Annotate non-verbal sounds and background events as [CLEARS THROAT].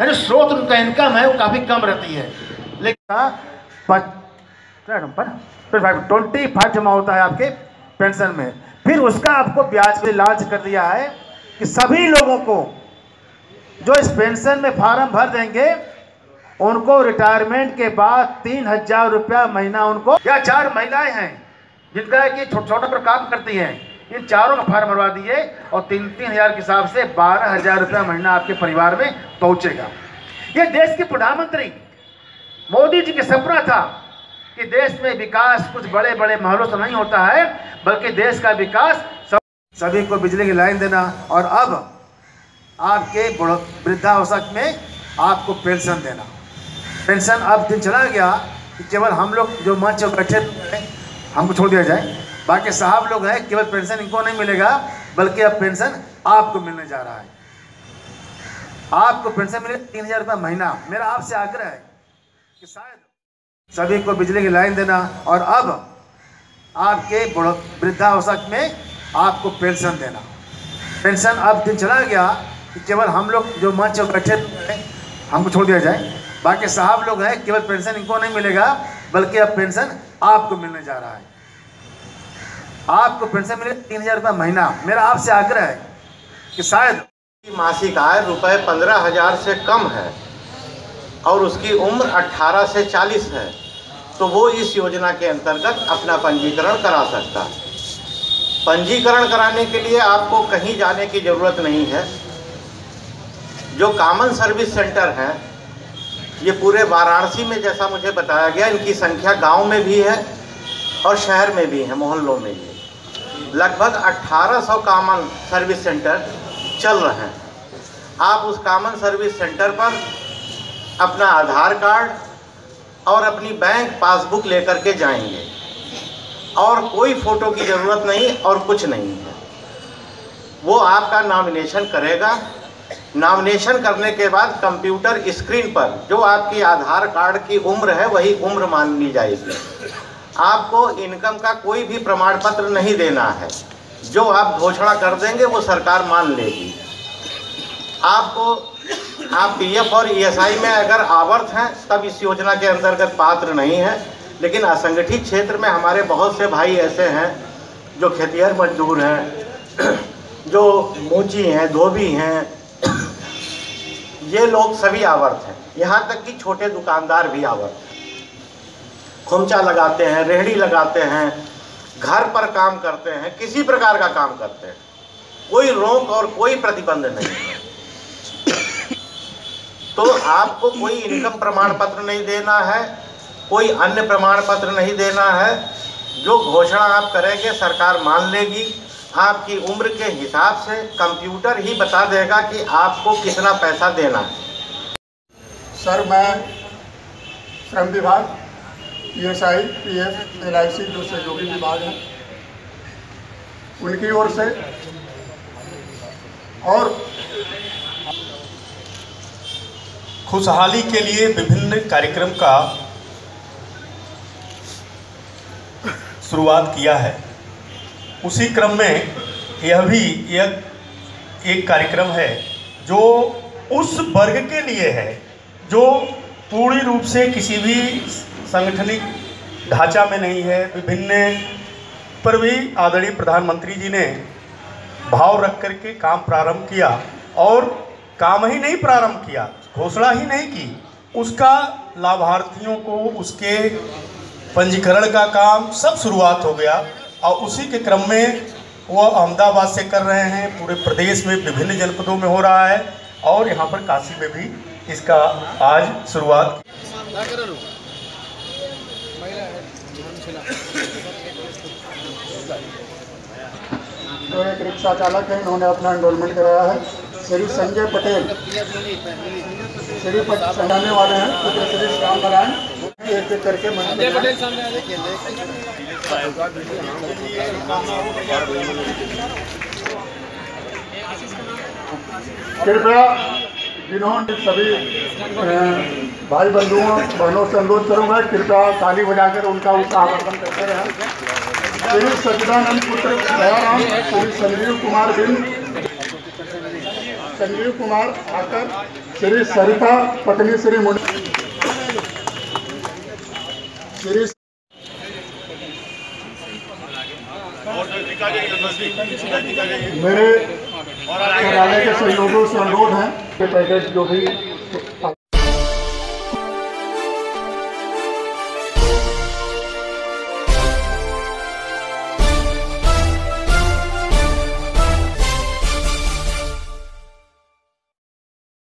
यानी स्रोत उनका इनकम है वो काफ़ी कम रहती है। लेकिन नंबर ट्वेंटी फाइव जमा होता है आपके पेंशन में। फिर उसका आपको ब्याज पे लालच कर दिया है कि सभी लोगों को जो इस पेंशन में फार्म भर देंगे, उनको रिटायरमेंट के बाद तीन हज़ार रुपया महीना उनको, या चार महिलाएँ हैं, जिनका है कि छोटा छोटा पर काम करती हैं। इन चारों का फार्म भरवा दिए और तीन तीन हज़ार के हिसाब से बारह हज़ार रुपया महीना आपके परिवार में पहुंचेगा। ये देश के प्रधानमंत्री, मोदी जी का सपना था कि देश में विकास कुछ बड़े बड़े महलों से नहीं होता है, बल्कि देश का विकास सब सभी को बिजली की लाइन देना और अब आपके वृद्धावस्था में आपको पेंशन देना। पेंशन अब दिन चला गया केवल हम लोग जो मंच पर बैठे हमको छोड़ दिया जाए। बाकी साहब लोग हैं, केवल पेंशन इनको नहीं मिलेगा, बल्कि अब पेंशन आपको मिलने जा रहा है। आपको पेंशन मिले तीन हज़ार रुपये महीना। मेरा आपसे आग्रह है कि शायद सभी को बिजली की लाइन देना और अब आपके वृद्धावस्था में आपको पेंशन देना। पेंशन अब दिन चला गया कि केवल हम लोग जो मंच बैठे हैं, हमको छोड़ दिया जाए। बाकी साहब लोग हैं, केवल पेंशन इनको नहीं मिलेगा, बल्कि अब पेंशन आपको मिलने जा रहा है। आपको पेंशन मिले तीन हज़ार रुपये महीना। मेरा आपसे आग्रह है कि शायद मासिक आय रुपये पंद्रह हज़ार से कम है और उसकी उम्र 18 से 40 है तो वो इस योजना के अंतर्गत अपना पंजीकरण करा सकता है। पंजीकरण कराने के लिए आपको कहीं जाने की ज़रूरत नहीं है। जो कॉमन सर्विस सेंटर हैं, ये पूरे वाराणसी में जैसा मुझे बताया गया, इनकी संख्या गाँव में भी है और शहर में भी है, मोहल्लों में भी लगभग 1800 कॉमन सर्विस सेंटर चल रहे हैं। आप उस कॉमन सर्विस सेंटर पर अपना आधार कार्ड और अपनी बैंक पासबुक लेकर के जाएँगे। और कोई फ़ोटो की ज़रूरत नहीं और कुछ नहीं है। वो आपका नॉमिनेशन करेगा। नॉमिनेशन करने के बाद कंप्यूटर स्क्रीन पर जो आपकी आधार कार्ड की उम्र है, वही उम्र मान ली जाएगी। आपको इनकम का कोई भी प्रमाण पत्र नहीं देना है। जो आप घोषणा कर देंगे, वो सरकार मान लेगी। आपको, आप पीएफ और ईएसआई में अगर आवर्त हैं, तब इस योजना के अंतर्गत पात्र नहीं है। लेकिन असंगठित क्षेत्र में हमारे बहुत से भाई ऐसे हैं, जो खेतिहर मजदूर हैं, [CLEARS THROAT] जो मोची हैं, धोबी हैं, [CLEARS THROAT] ये लोग सभी आवर्त हैं। यहाँ तक कि छोटे दुकानदार भी आवर्त हैं। खुमचा लगाते हैं, रेहड़ी लगाते हैं, घर पर काम करते हैं, किसी प्रकार का काम करते हैं। कोई रोक और कोई प्रतिबंध नहीं है। तो आपको कोई इनकम प्रमाण पत्र नहीं देना है, कोई अन्य प्रमाण पत्र नहीं देना है। जो घोषणा आप करेंगे, सरकार मान लेगी। आपकी उम्र के हिसाब से कंप्यूटर ही बता देगा कि आपको कितना पैसा देना है। सर, मैं श्रम विभाग E S I P F L I C जो सहयोगी विभाग हैं, उनकी ओर से और खुशहाली के लिए विभिन्न कार्यक्रम का शुरुआत किया है। उसी क्रम में यह भी एक एक कार्यक्रम है जो उस वर्ग के लिए है, जो पूर्ण रूप से किसी भी संगठनिक ढांचा में नहीं है, विभिन्न, पर भी आदरणीय प्रधानमंत्री जी ने भाव रख करके काम प्रारंभ किया और काम ही नहीं प्रारंभ किया, घोषणा ही नहीं की। उसका लाभार्थियों को उसके पंजीकरण का काम सब शुरुआत हो गया और उसी के क्रम में वह अहमदाबाद से कर रहे हैं, पूरे प्रदेश में विभिन्न जनपदों में हो रहा है और यहाँ पर काशी में भी इसका आज शुरुआत। जो एक रिक्शा चालक है इन्होंने अपना एनरोलमेंट कराया है। श्री संजय पटेल। श्री पट- संजाने वाले हैं पुत्र श्री श्याम नारायण एक एक करके कृपया जिन्होंने सभी भाई बंधुओं बहनों से अनुरोध करूँगा, कृपया ताली बजाकर उनका उनका आवर्तन करते रहें। श्री सचिदानंद पुत्र दयाराम, श्री संजीव कुमार बिंद संजीव कुमार आकर, श्री सरिता, पत्नी श्री मुंड मेरे कार्यालय के सहयोगों से अनुरोध है। पैकेज जो भी